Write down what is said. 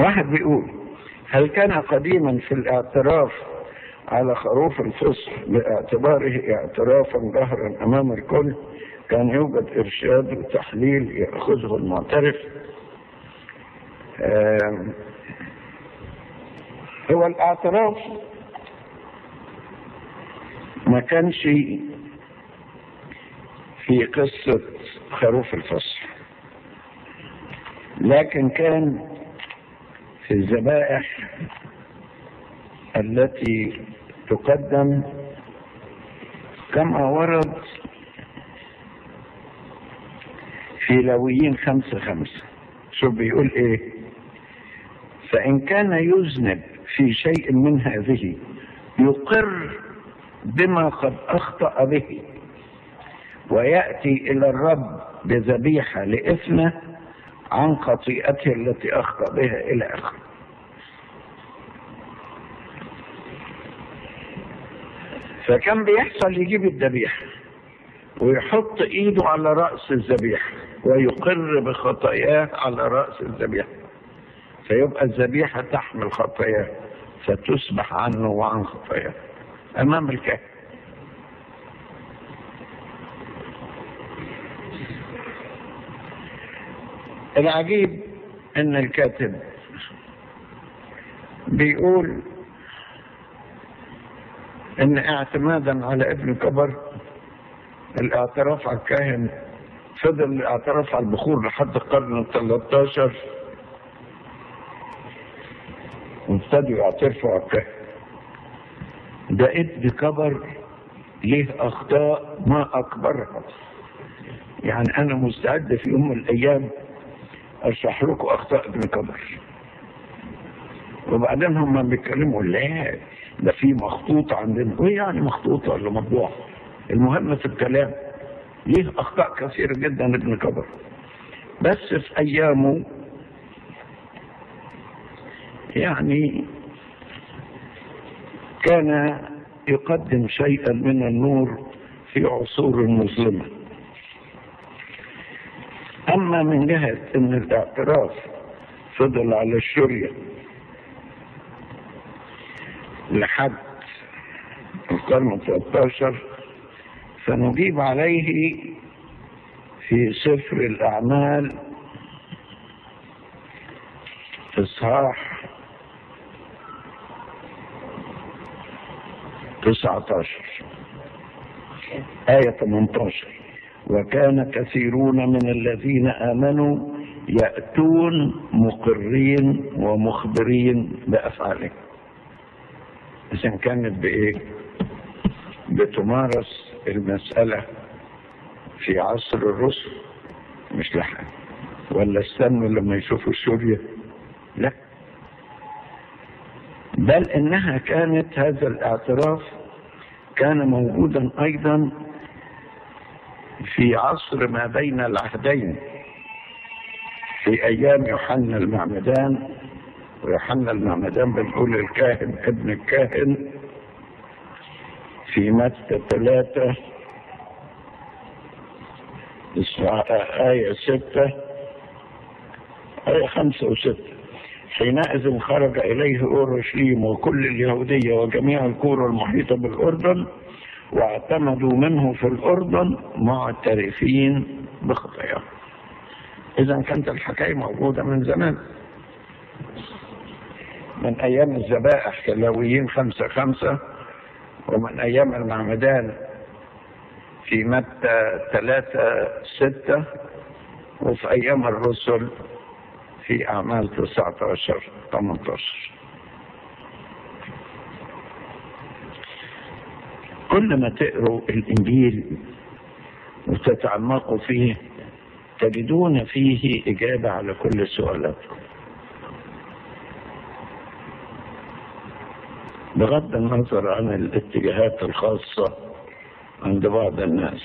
واحد بيقول هل كان قديما في الاعتراف على خروف الفصل باعتباره اعترافا جهرا أمام الكل؟ كان يوجد إرشاد وتحليل يأخذه المعترف. هو الاعتراف ما كانش في قصة خروف الفصل لكن كان الذبائح التي تقدم كما ورد في لويين خمسة خمسة. شوف بيقول إيه؟ فإن كان يذنب في شيء من هذه يقر بما قد أخطأ به ويأتي إلى الرب بذبيحة لإثمه عن خطيئته التي أخطأ بها إلى آخره. فكان بيحصل يجيب الذبيحة ويحط إيده على رأس الذبيحة ويقر بخطاياه على رأس الذبيحة فيبقى الذبيحة تحمل خطاياه فتسبح عنه وعن خطاياه أمام الكاهن العجيب إن الكاتب بيقول إن اعتمادا على ابن كبر الاعتراف على الكاهن فضل الاعتراف على البخور لحد القرن ال 13 وابتدوا يعترفوا على الكاهن. ده ابن كبر ليه أخطاء ما أكبرها. يعني أنا مستعد في يوم من الأيام أشرح لكم أخطاء ابن كبر. وبعدين هم بيتكلموا لا. ده في مخطوط عندنا. وايه يعني مخطوطه ولا مطبوعه المهم في الكلام ليه أخطاء كثيرة جدا ابن كبر. بس في أيامه يعني كان يقدم شيئا من النور في عصور مظلمه أما من جهة إن الاعتراف فضل على الشريه لحد القرن 13 فنجيب عليه في سفر الأعمال إصحاح 19 آية 18 وكان كثيرون من الذين آمنوا يأتون مقرين ومخبرين بأفعالهم. إذا كانت بإيه؟ بتمارس المسألة في عصر الرسل. مش لحق. ولا استنوا لما يشوفوا سوريا. لا. بل إنها كانت هذا الاعتراف كان موجودا أيضا في عصر ما بين العهدين. في أيام يوحنا المعمدان ويوحنا المعمدان بنقول الكاهن ابن الكاهن في متى ثلاثة؟ آية ستة آية خمسة وستة. حينئذ خرج إليه أورشليم وكل اليهودية وجميع القرى المحيطة بالأردن واعتمدوا منه في الأردن معترفين بخطاياهم. إذا كانت الحكاية موجودة من زمان. من أيام الذبائح كلاويين خمسة خمسة ومن أيام المعمدان في متى ثلاثة ستة وفي أيام الرسل في أعمال 19 18 كل ما تقروا الإنجيل وتتعمقوا فيه تجدون فيه إجابة على كل سؤالاتكم. بغض النظر عن الاتجاهات الخاصة عند بعض الناس.